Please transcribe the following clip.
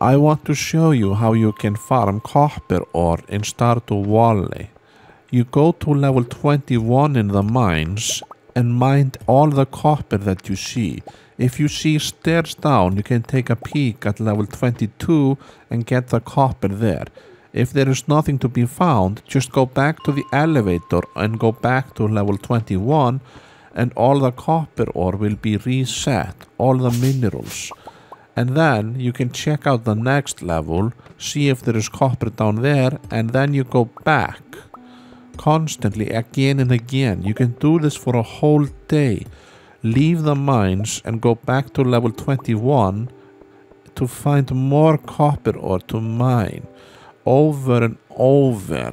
I want to show you how you can farm copper ore in Stardew Valley. You go to level 21 in the mines and mine all the copper that you see. If you see stairs down, you can take a peek at level 22 and get the copper there. If there is nothing to be found, just go back to the elevator and go back to level 21 and all the copper ore will be reset, all the minerals. And then you can check out the next level, see if there is copper down there, and then you go back constantly again and again. You can do this for a whole day. Leave the mines and go back to level 21 to find more copper ore to mine over and over.